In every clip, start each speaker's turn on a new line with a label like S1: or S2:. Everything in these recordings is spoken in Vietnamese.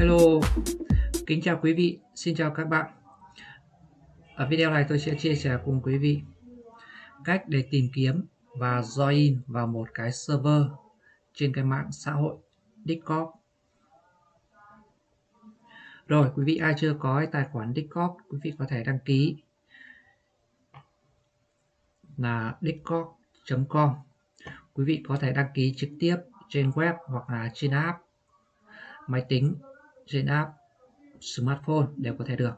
S1: Hello, kính chào quý vị, xin chào các bạn. Ở video này tôi sẽ chia sẻ cùng quý vị cách để tìm kiếm và join vào một cái server trên cái mạng xã hội Discord. Rồi, quý vị ai chưa có tài khoản Discord, quý vị có thể đăng ký là discord.com. Quý vị có thể đăng ký trực tiếp trên web hoặc là trên app máy tính trên app smartphone đều có thể được.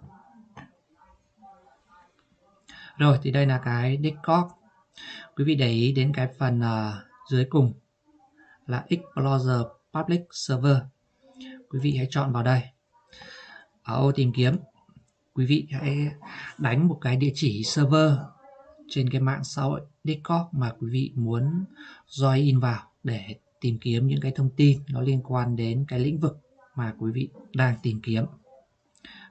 S1: Rồi thì đây là cái Discord quý vị để ý đến cái phần uh, dưới cùng là Explorer Public Server. Quý vị hãy chọn vào đây. Ở ô tìm kiếm quý vị hãy đánh một cái địa chỉ server trên cái mạng xã hội Discord mà quý vị muốn join vào để tìm kiếm những cái thông tin nó liên quan đến cái lĩnh vực mà quý vị đang tìm kiếm.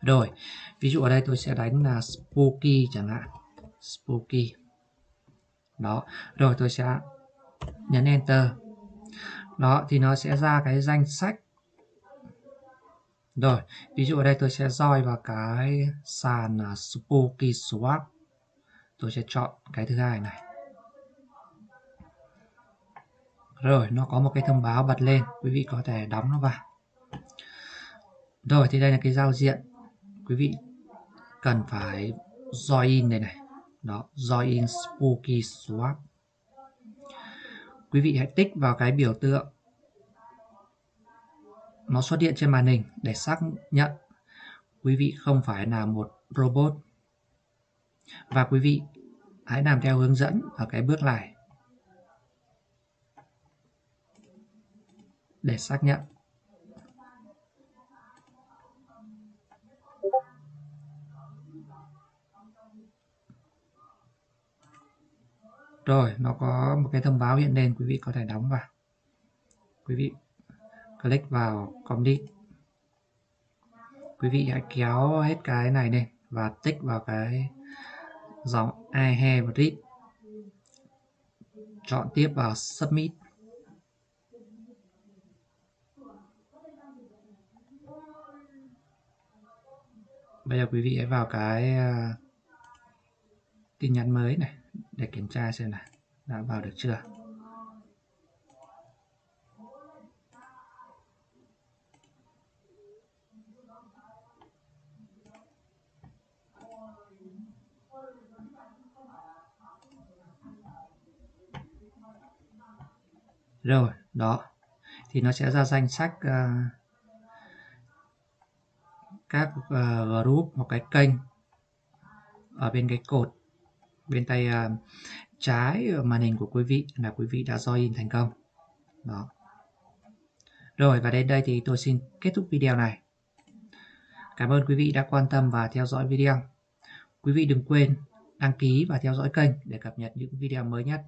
S1: Rồi, ví dụ ở đây tôi sẽ đánh là spooky chẳng hạn. Spooky. Đó, rồi tôi sẽ nhấn enter. Đó, thì nó sẽ ra cái danh sách. Rồi, ví dụ ở đây tôi sẽ roi vào cái sàn là spooky swap. Tôi sẽ chọn cái thứ hai này. Rồi, nó có một cái thông báo bật lên. Quý vị có thể đóng nó vào rồi, thì đây là cái giao diện. Quý vị cần phải join đây này. Đó, join spooky swap. Quý vị hãy tích vào cái biểu tượng nó xuất hiện trên màn hình để xác nhận quý vị không phải là một robot. Và quý vị hãy làm theo hướng dẫn ở cái bước này để xác nhận. Rồi, nó có một cái thông báo hiện lên, quý vị có thể đóng vào. Quý vị click vào commit Quý vị hãy kéo hết cái này lên và tích vào cái dòng I have read. Chọn tiếp vào submit. Bây giờ quý vị hãy vào cái uh, tin nhắn mới này để kiểm tra xem là đã vào được chưa? Rồi đó. Thì nó sẽ ra danh sách uh, các uh, group hoặc cái kênh ở bên cái cột bên tay uh, trái màn hình của quý vị là quý vị đã join thành công. Đó. Rồi và đến đây thì tôi xin kết thúc video này. Cảm ơn quý vị đã quan tâm và theo dõi video. Quý vị đừng quên đăng ký và theo dõi kênh để cập nhật những video mới nhất.